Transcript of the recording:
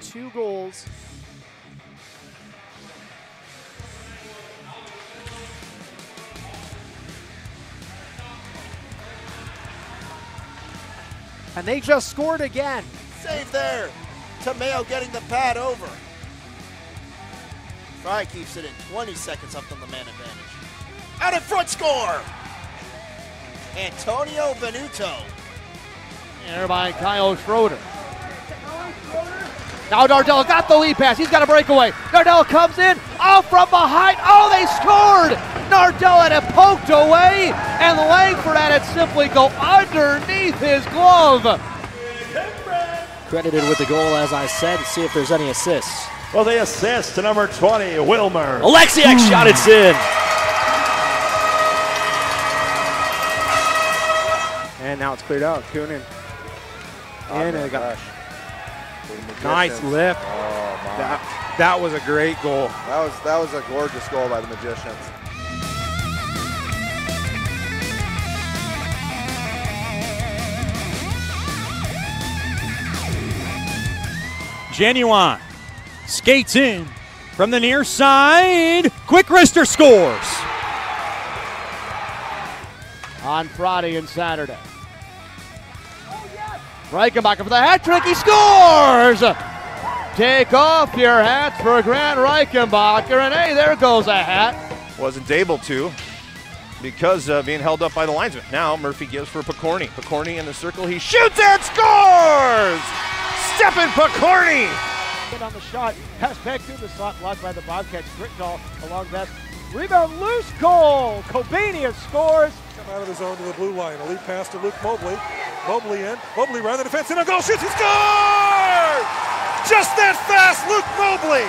two goals. And they just scored again. Save there. Tomeo getting the pad over. Fry keeps it in 20 seconds up on the man advantage. Out in front score. Antonio Venuto. There by Kyle Schroeder. Oh, now Nardella got the lead pass. He's got a breakaway. Nardella comes in. Oh, from behind. Oh, they scored. Nardella had it poked away, and Langford had it simply go underneath his glove. Credited with the goal, as I said. see if there's any assists. Well, they assist to number 20, Wilmer. Alexiak shot it in. And now it's cleared out. Kunin. Oh, in and it got nice lift. Oh, my. That, that was a great goal. That was that was a gorgeous goal by the Magicians. Genuine skates in from the near side. Quick wrister scores. On Friday and Saturday. Oh, Reichenbacher for the hat trick. He scores! Take off your hats for Grant Reichenbacher. And hey, there goes a hat. Wasn't able to because of being held up by the linesman. Now Murphy gives for Picorni. Picorni in the circle. He shoots and scores! Stephen Picorni! Get on the shot. Pass back through the slot, blocked by the Bobcats. Brickdahl along that. Rebound loose goal. Kobania scores. Out of the zone to the blue line. A lead pass to Luke Mobley. Mobley in. Mobley around the defense in a goal. Shoots. He scores! Just that fast, Luke Mobley.